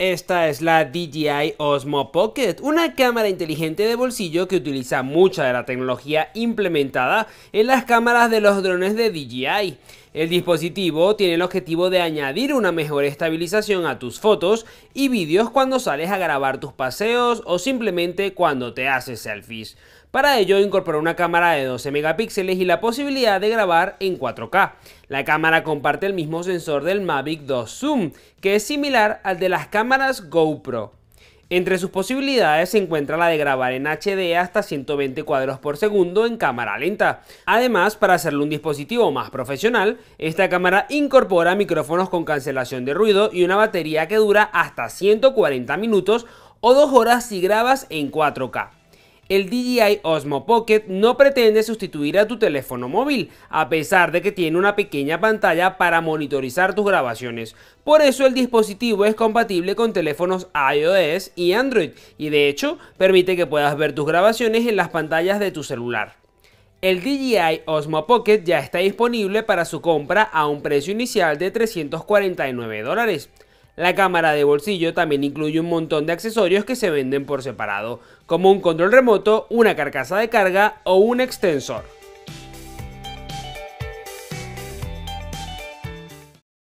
Esta es la DJI Osmo Pocket, una cámara inteligente de bolsillo que utiliza mucha de la tecnología implementada en las cámaras de los drones de DJI. El dispositivo tiene el objetivo de añadir una mejor estabilización a tus fotos y vídeos cuando sales a grabar tus paseos o simplemente cuando te haces selfies. Para ello incorpora una cámara de 12 megapíxeles y la posibilidad de grabar en 4K. La cámara comparte el mismo sensor del Mavic 2 Zoom, que es similar al de las cámaras GoPro. Entre sus posibilidades se encuentra la de grabar en HD hasta 120 cuadros por segundo en cámara lenta. Además, para hacerle un dispositivo más profesional, esta cámara incorpora micrófonos con cancelación de ruido y una batería que dura hasta 140 minutos o 2 horas si grabas en 4K el DJI Osmo Pocket no pretende sustituir a tu teléfono móvil, a pesar de que tiene una pequeña pantalla para monitorizar tus grabaciones. Por eso el dispositivo es compatible con teléfonos iOS y Android, y de hecho permite que puedas ver tus grabaciones en las pantallas de tu celular. El DJI Osmo Pocket ya está disponible para su compra a un precio inicial de 349 dólares. La cámara de bolsillo también incluye un montón de accesorios que se venden por separado, como un control remoto, una carcasa de carga o un extensor.